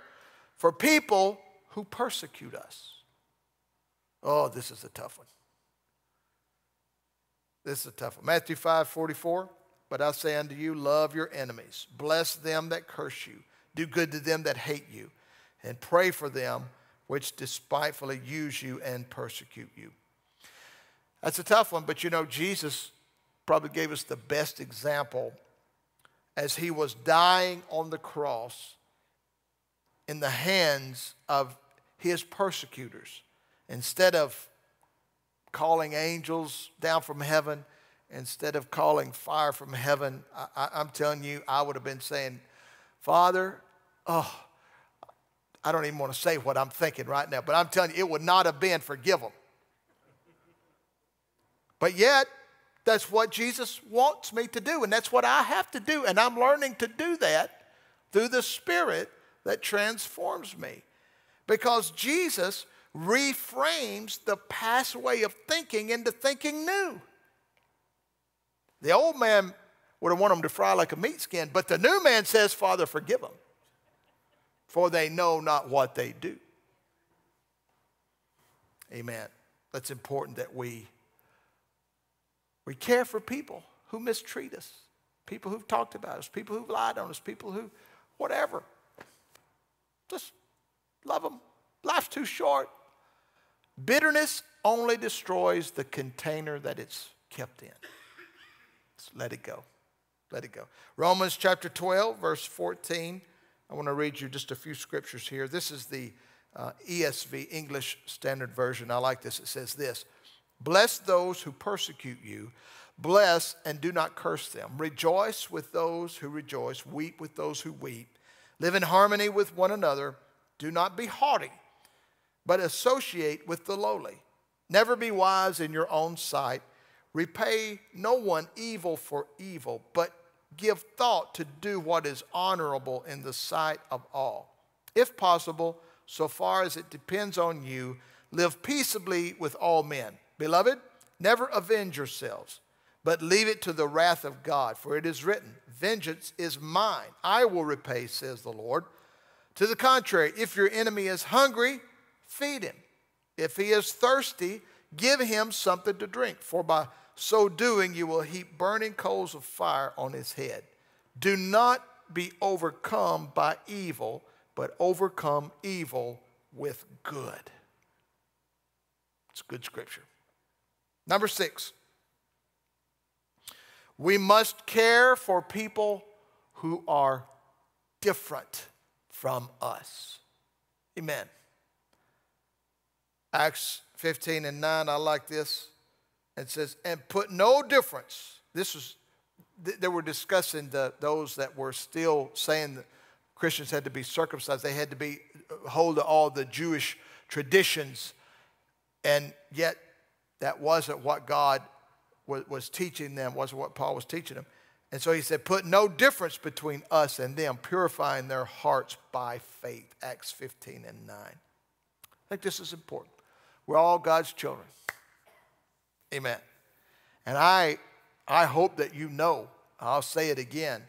for people who persecute us. Oh, this is a tough one. This is a tough one. Matthew 5 44. But I say unto you, love your enemies, bless them that curse you, do good to them that hate you, and pray for them which despitefully use you and persecute you. That's a tough one, but you know, Jesus probably gave us the best example as he was dying on the cross in the hands of his persecutors. Instead of calling angels down from heaven, instead of calling fire from heaven, I, am telling you, I would have been saying, Father, oh, I don't even want to say what I'm thinking right now, but I'm telling you, it would not have been forgive them. But yet, that's what Jesus wants me to do, and that's what I have to do. And I'm learning to do that through the Spirit that transforms me. Because Jesus reframes the past way of thinking into thinking new. The old man would have wanted them to fry like a meat skin, but the new man says, Father, forgive them, for they know not what they do. Amen. That's important that we we care for people who mistreat us, people who've talked about us, people who've lied on us, people who, whatever. Just love them. Life's too short. Bitterness only destroys the container that it's kept in. Just let it go. Let it go. Romans chapter 12, verse 14. I want to read you just a few scriptures here. This is the uh, ESV, English Standard Version. I like this. It says this Bless those who persecute you, Bless and do not curse them. Rejoice with those who rejoice. Weep with those who weep. Live in harmony with one another. Do not be haughty, but associate with the lowly. Never be wise in your own sight. Repay no one evil for evil, but give thought to do what is honorable in the sight of all. If possible, so far as it depends on you, live peaceably with all men. Beloved, never avenge yourselves, but leave it to the wrath of God, for it is written, Vengeance is mine, I will repay, says the Lord. To the contrary, if your enemy is hungry, feed him. If he is thirsty, give him something to drink, for by so doing you will heap burning coals of fire on his head. Do not be overcome by evil, but overcome evil with good. It's good scripture. Number six, we must care for people who are different from us. Amen. Acts 15 and 9, I like this. It says, and put no difference. This was, they were discussing the, those that were still saying that Christians had to be circumcised. They had to be, hold to all the Jewish traditions. And yet, that wasn't what God was, teaching them, wasn't what Paul was teaching them. And so he said, put no difference between us and them, purifying their hearts by faith. Acts 15 and 9. I think this is important. We're all God's children. Amen. And I, I hope that you know, I'll say it again.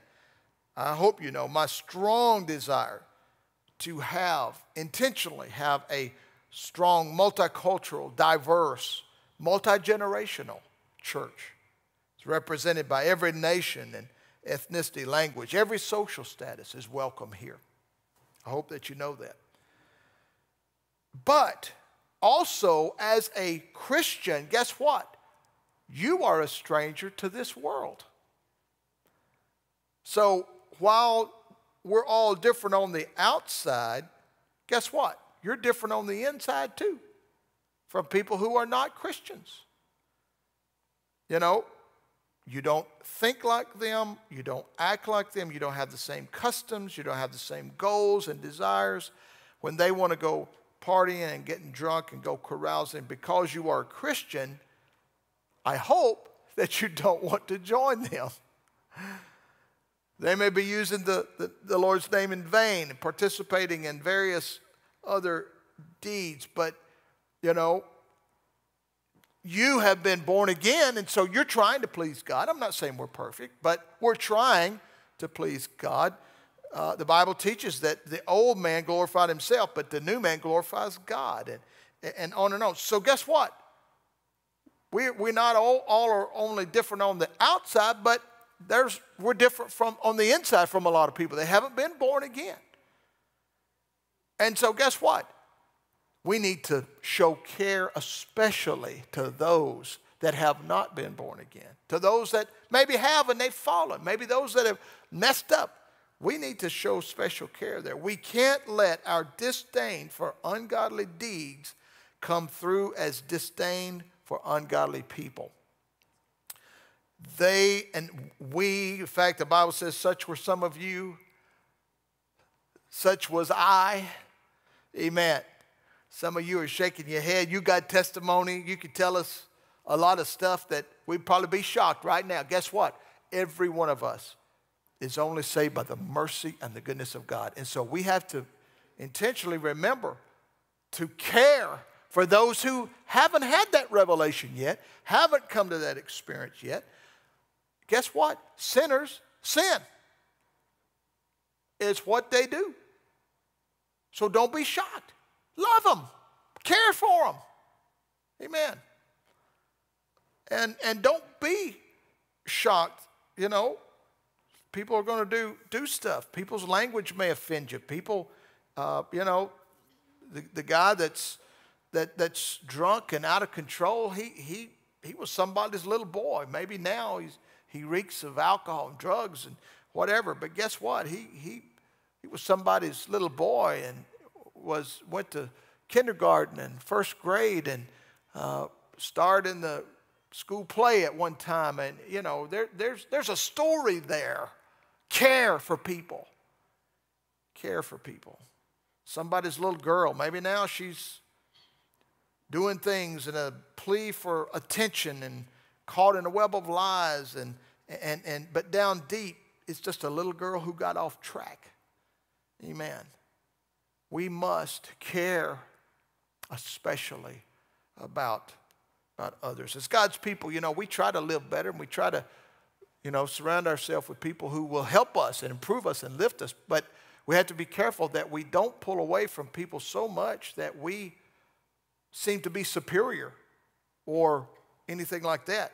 I hope you know my strong desire to have, intentionally have a strong, multicultural, diverse, multi generational church. It's represented by every nation and ethnicity, language, every social status is welcome here. I hope that you know that. But also, as a Christian, guess what? You are a stranger to this world. So while we're all different on the outside, guess what? You're different on the inside too from people who are not Christians. You know, you don't think like them, you don't act like them, you don't have the same customs, you don't have the same goals and desires. When they want to go partying and getting drunk and go carousing because you are a Christian, I hope that you don't want to join them. They may be using the, the, the, Lord's name in vain and participating in various other deeds, but you know, you have been born again, and so you're trying to please God. I'm not saying we're perfect, but we're trying to please God. Uh, the Bible teaches that the old man glorified himself, but the new man glorifies God, and, and on and on. So, guess what? We're, we're not all, all are only different on the outside, but there's, we're different from on the inside from a lot of people. They haven't been born again. And so, guess what? We need to show care, especially to those that have not been born again, to those that maybe have and they've fallen, maybe those that have messed up. We need to show special care there. We can't let our disdain for ungodly deeds come through as disdain for ungodly people. They and we, in fact, the Bible says, such were some of you, such was I. Amen. Some of you are shaking your head. You got testimony. You could tell us a lot of stuff that we'd probably be shocked right now. Guess what? Every one of us is only saved by the mercy and the goodness of God. And so we have to intentionally remember to care for those who haven't had that revelation yet, haven't come to that experience yet, guess what? Sinners sin. It's what they do. So don't be shocked. Love them, care for them. Amen. And, and don't be shocked, you know. People are going to do, do stuff. People's language may offend you. People, uh, you know, the, the guy that's that, that's drunk and out of control, he, he, he was somebody's little boy. Maybe now he's, he reeks of alcohol and drugs and whatever. But guess what? He, he, he was somebody's little boy and was, went to kindergarten and first grade and uh, starred in the school play at one time, and you know, there, there's, there's a story there. Care for people. Care for people. Somebody's little girl, maybe now she's doing things in a plea for attention and caught in a web of lies and, and, and but down deep it's just a little girl who got off track amen we must care especially about about others as god's people you know we try to live better and we try to you know surround ourselves with people who will help us and improve us and lift us but we have to be careful that we don't pull away from people so much that we seem to be superior or anything like that.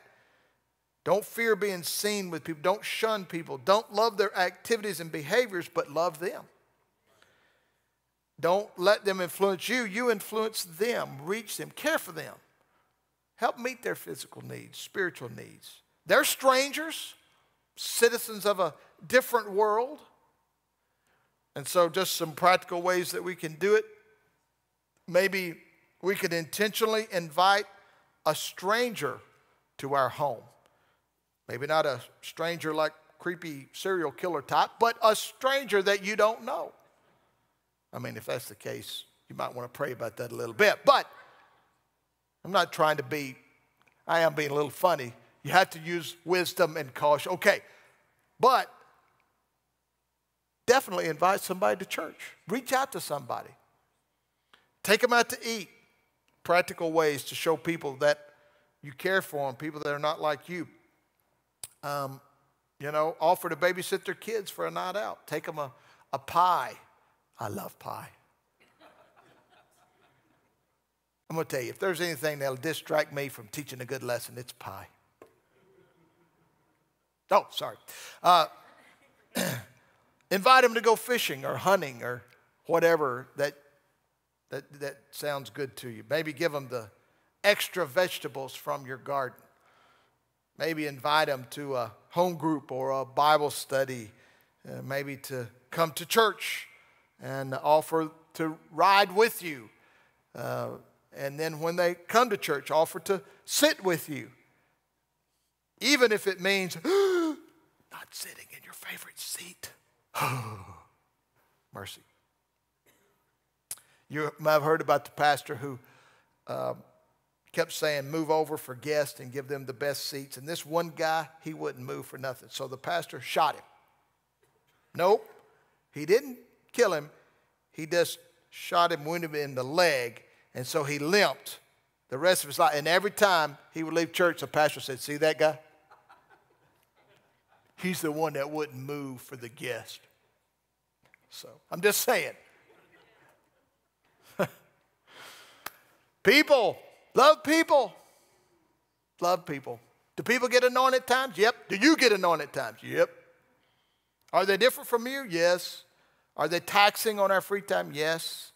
Don't fear being seen with people. Don't shun people. Don't love their activities and behaviors, but love them. Don't let them influence you. You influence them. Reach them. Care for them. Help meet their physical needs, spiritual needs. They're strangers, citizens of a different world. And so, just some practical ways that we can do it. Maybe we could intentionally invite a stranger to our home. Maybe not a stranger like creepy serial killer type, but a stranger that you don't know. I mean, if that's the case, you might want to pray about that a little bit. But I'm not trying to be, I am being a little funny. You have to use wisdom and caution. Okay, but definitely invite somebody to church. Reach out to somebody. Take them out to eat practical ways to show people that you care for them, people that are not like you. Um, you know, offer to babysit their kids for a night out. Take them a, a pie. I love pie. I'm going to tell you, if there's anything that'll distract me from teaching a good lesson, it's pie. Oh, sorry. Uh, invite them to go fishing or hunting or whatever that that, that sounds good to you. Maybe give them the extra vegetables from your garden. Maybe invite them to a home group or a Bible study. Uh, maybe to come to church and offer to ride with you. Uh, and then when they come to church, offer to sit with you. Even if it means not sitting in your favorite seat. Mercy. You might have heard about the pastor who uh, kept saying, move over for guests and give them the best seats. And this one guy, he wouldn't move for nothing. So the pastor shot him. Nope, he didn't kill him. He just shot him, wounded him in the leg. And so he limped the rest of his life. And every time he would leave church, the pastor said, See that guy? He's the one that wouldn't move for the guest. So I'm just saying. People, love people. Love people. Do people get anointed at times? Yep. Do you get anointed at times? Yep. Are they different from you? Yes. Are they taxing on our free time? Yes.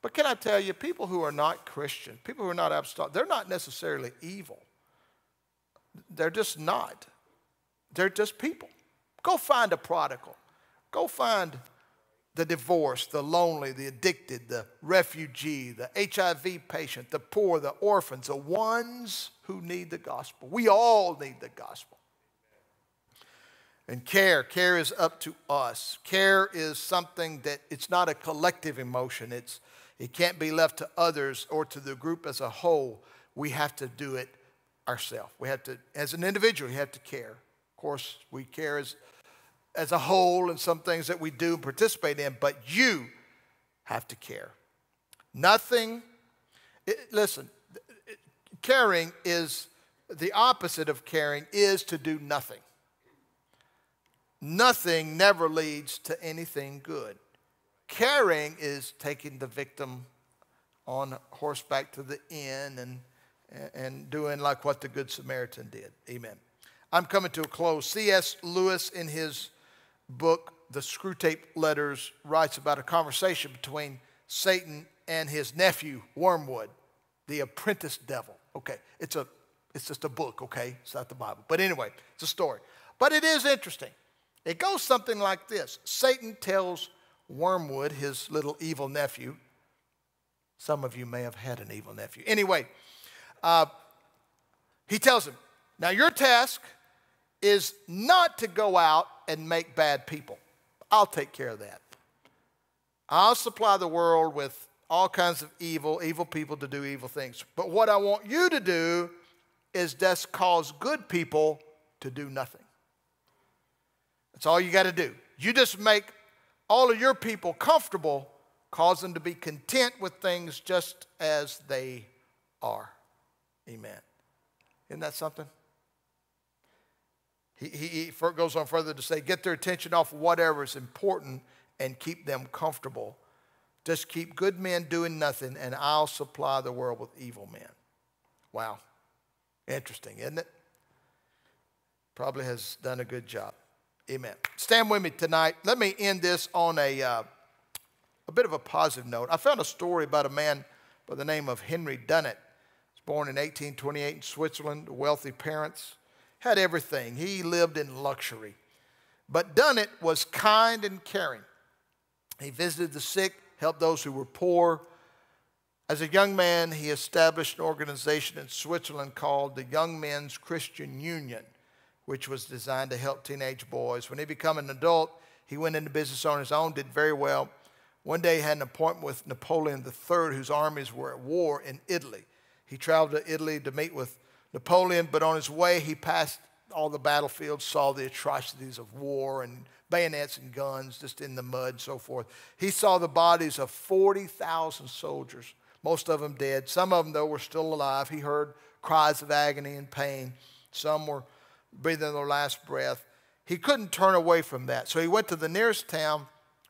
But can I tell you, people who are not Christian, people who are not apostolic, they're not necessarily evil. They're just not. They're just people. Go find a prodigal. Go find the divorced, the lonely, the addicted, the refugee, the HIV patient, the poor, the orphans, the ones who need the gospel. We all need the gospel. And care, care is up to us. Care is something that it's not a collective emotion. It's it can't be left to others or to the group as a whole. We have to do it ourselves. We have to, as an individual, we have to care. Of course, we care as as a whole and some things that we do and participate in, but you have to care. Nothing, it, listen, caring is the opposite of caring is to do nothing. Nothing never leads to anything good. Caring is taking the victim on horseback to the inn and, and doing like what the Good Samaritan did. Amen. I'm coming to a close. C.S. Lewis, in his book, The Screwtape Letters, writes about a conversation between Satan and his nephew, Wormwood, the apprentice devil. Okay, it's, a, it's just a book, okay? It's not the Bible. But anyway, it's a story. But it is interesting. It goes something like this Satan tells Wormwood, his little evil nephew, some of you may have had an evil nephew. Anyway, uh, He tells him, Now your task is not to go out and make bad people. I'll take care of that. I'll supply the world with all kinds of evil, evil people to do evil things. But what I want you to do is just cause good people to do nothing. That's all you got to do. You just make all of your people comfortable, cause them to be content with things just as they are. Amen. Isn't that something? He, he, he goes on further to say, get their attention off whatever is important and keep them comfortable. Just keep good men doing nothing, and I'll supply the world with evil men. Wow. Interesting, isn't it? Probably has done a good job. Amen. Stand with me tonight. Let me end this on a, uh, a bit of a positive note. I found a story about a man by the name of Henry Dunant. He was born in 1828 in Switzerland, wealthy parents, had everything. He lived in luxury. But Dunant was kind and caring. He visited the sick, helped those who were poor. As a young man, he established an organization in Switzerland called the Young Men's Christian Union which was designed to help teenage boys. When he became an adult, he went into business on his own, did very well. One day he had an appointment with Napoleon III, whose armies were at war in Italy. He traveled to Italy to meet with Napoleon, but on his way he passed all the battlefields, saw the atrocities of war and bayonets and guns just in the mud and so forth. He saw the bodies of 40,000 soldiers, most of them dead. Some of them, though, were still alive. He heard cries of agony and pain. Some were breathing their last breath. He couldn't turn away from that. So he went to the nearest town,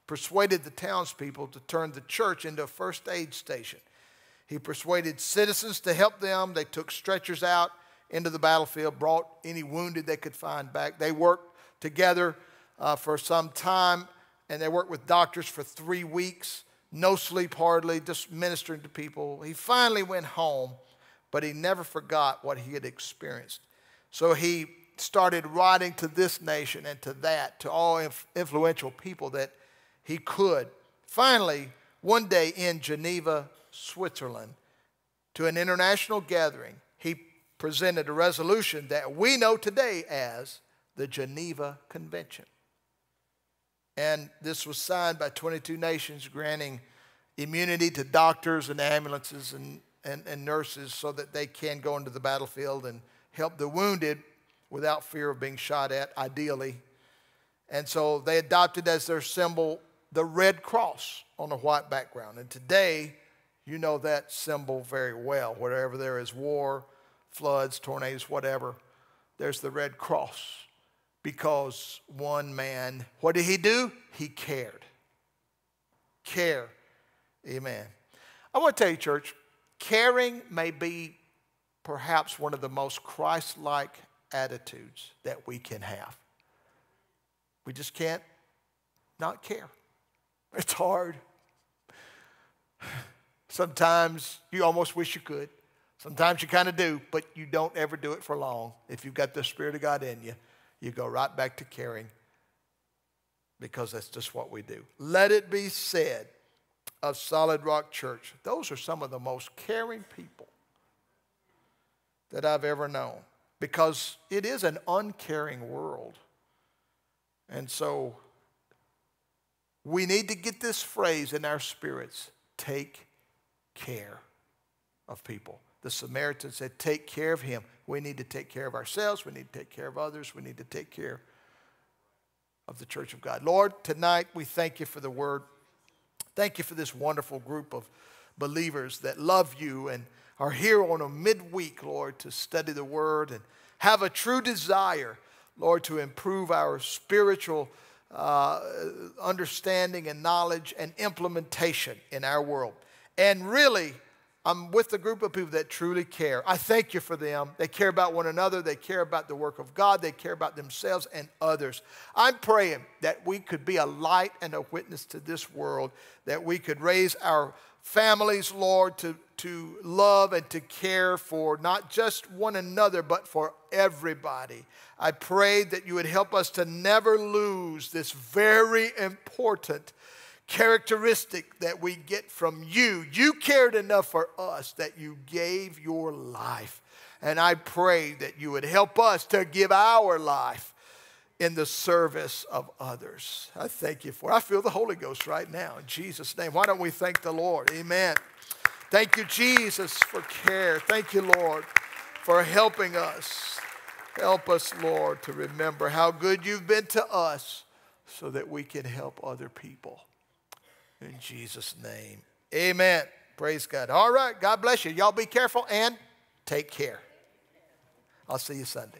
persuaded the townspeople to turn the church into a first aid station. He persuaded citizens to help them. They took stretchers out into the battlefield, brought any wounded they could find back. They worked together uh, for some time, and they worked with doctors for three weeks. No sleep hardly, just ministering to people. He finally went home, but he never forgot what he had experienced. So he started writing to this nation and to that, to all influential people that he could. Finally, one day in Geneva, Switzerland, to an international gathering, he presented a resolution that we know today as the Geneva Convention. And this was signed by 22 nations, granting immunity to doctors and ambulances and, and, and nurses so that they can go into the battlefield and help the wounded without fear of being shot at, ideally. And so they adopted as their symbol the red cross on a white background. And today, you know that symbol very well. Wherever there is war, floods, tornadoes, whatever, there's the red cross. Because one man, what did he do? He cared. Care. Amen. I want to tell you, church, caring may be perhaps one of the most Christ like attitudes that we can have. We just can't not care. It's hard. Sometimes you almost wish you could. Sometimes you kind of do, but you don't ever do it for long. If you've got the Spirit of God in you, you go right back to caring because that's just what we do. Let it be said of Solid Rock Church, those are some of the most caring people that I've ever known because it is an uncaring world. And so we need to get this phrase in our spirits take care of people. The Samaritan said, Take care of him. We need to take care of ourselves. We need to take care of others. We need to take care of the church of God. Lord, tonight we thank you for the word. Thank you for this wonderful group of believers that love you and are here on a midweek, Lord, to study the Word and have a true desire, Lord, to improve our spiritual uh, understanding and knowledge and implementation in our world. And really, I'm with a group of people that truly care. I thank you for them. They care about one another, they care about the work of God, they care about themselves and others. I'm praying that we could be a light and a witness to this world, that we could raise our families, Lord, to, to love and to care for not just one another, but for everybody. I pray that you would help us to never lose this very important characteristic that we get from you. You cared enough for us that you gave your life. And I pray that you would help us to give our life in the service of others. I thank you for it. I feel the Holy Ghost right now in Jesus' name. Why don't we thank the Lord? Amen. Thank you, Jesus, for care. Thank you, Lord, for helping us. Help us, Lord, to remember how good you've been to us so that we can help other people. In Jesus' name. Amen. Praise God. All right. God bless you. Y'all be careful and take care. I'll see you Sunday.